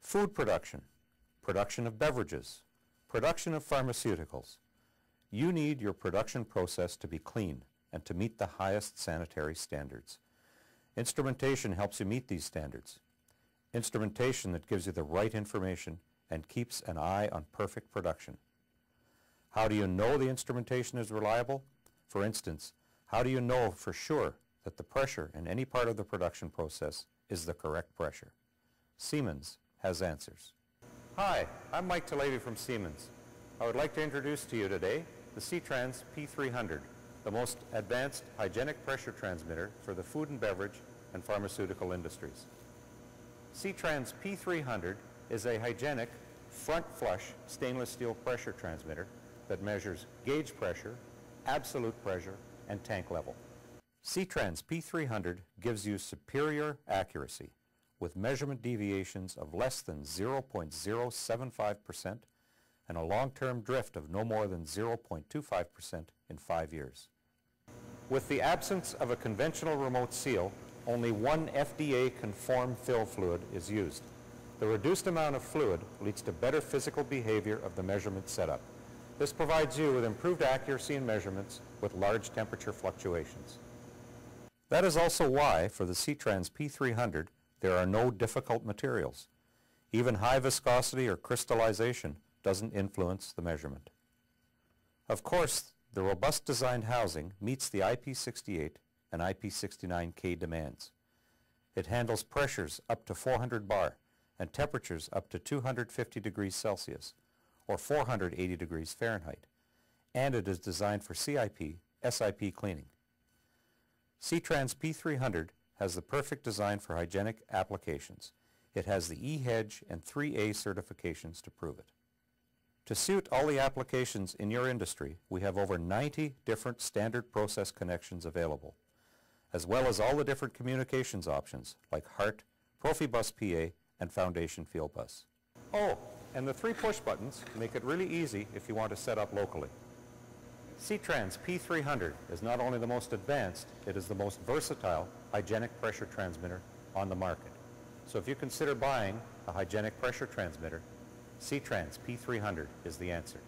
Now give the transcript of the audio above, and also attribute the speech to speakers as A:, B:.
A: Food production, production of beverages, production of pharmaceuticals. You need your production process to be clean and to meet the highest sanitary standards. Instrumentation helps you meet these standards. Instrumentation that gives you the right information and keeps an eye on perfect production. How do you know the instrumentation is reliable? For instance, how do you know for sure that the pressure in any part of the production process is the correct pressure? Siemens has answers. Hi, I'm Mike Talevy from Siemens. I would like to introduce to you today the Sitrans P300, the most advanced hygienic pressure transmitter for the food and beverage and pharmaceutical industries. Sitrans P300 is a hygienic front flush stainless steel pressure transmitter that measures gauge pressure, absolute pressure, and tank level. Sitrans P300 gives you superior accuracy with measurement deviations of less than 0.075% and a long-term drift of no more than 0.25% in five years. With the absence of a conventional remote seal, only one FDA-conformed fill fluid is used. The reduced amount of fluid leads to better physical behavior of the measurement setup. This provides you with improved accuracy in measurements with large temperature fluctuations. That is also why, for the Sitrans P300, there are no difficult materials. Even high viscosity or crystallization doesn't influence the measurement. Of course, the robust designed housing meets the IP68 and IP69K demands. It handles pressures up to 400 bar and temperatures up to 250 degrees Celsius or 480 degrees Fahrenheit, and it is designed for CIP, SIP cleaning. Sitrans P300 has the perfect design for hygienic applications. It has the EHEDG and 3A certifications to prove it. To suit all the applications in your industry, we have over 90 different standard process connections available, as well as all the different communications options like HART, Profibus PA, and Foundation Field Bus. Oh, and the three push buttons make it really easy if you want to set up locally. Sitrans P300 is not only the most advanced, it is the most versatile hygienic pressure transmitter on the market. So if you consider buying a hygienic pressure transmitter, Sitrans P300 is the answer.